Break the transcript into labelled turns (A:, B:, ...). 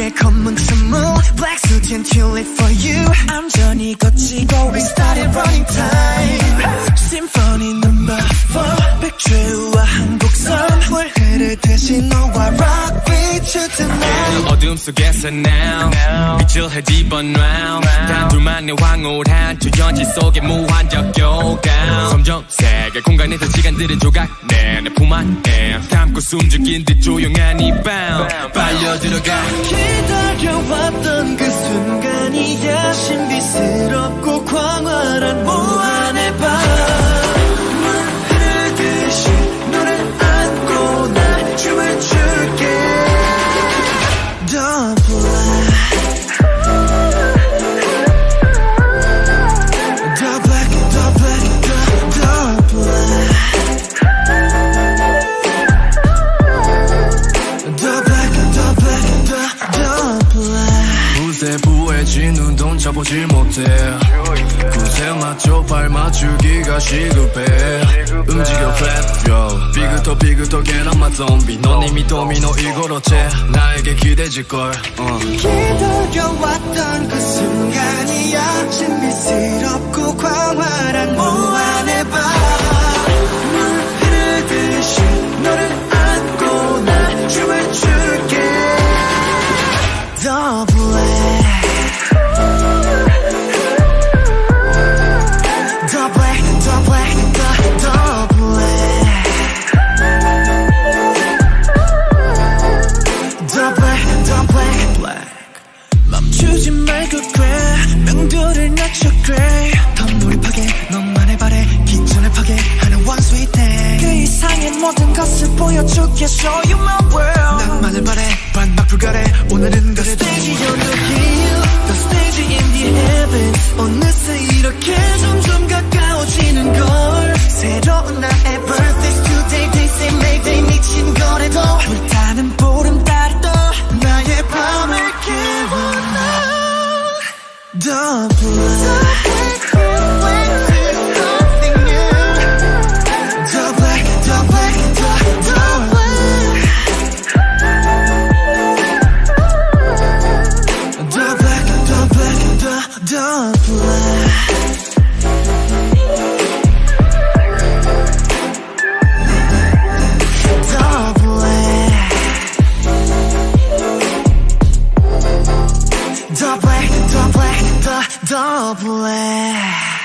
A: 어깨 검은 춤무 Black suit and tulip for you 암전이 거치고 We started running time Symphony number 4 백주와 한국선 물 흐르듯이 너와 rock with you tonight
B: 어둠 속에서 now 빛을 헤집어 now 단둘만의 황홀한 조연지 속에 무한적 교감 점점 세계 공간에서 시간들은 조각 내 내 품 안에 담고 숨죽인 듯 조용한 이밤. 빨려 들어가.
A: 기다려
C: 잡보질 못해. 구세 맞춰 발 맞추기가 시급해. 움직여 clap yo. 비그터 비그터 get on my 넌 이미 도미노 이거로째 나에게 기대질걸.
A: 기다려왔던 그 순간이야 신비스럽고 광활한 무한의 밤물 흐르듯이 너를 안고 나 춤을 출게. black 모든 것을 보여줄게 show you my world 나만을 바래 반박 불가래 오늘은 The stage you're looking The stage in the heaven 어느새 이렇게 점점 가까워지는 걸 새로운 나의 birthday today they say mayday 미친 거래도 불타는 보름달이 떠 나의 밤을 깨워놔 The black The black, the black, the, the black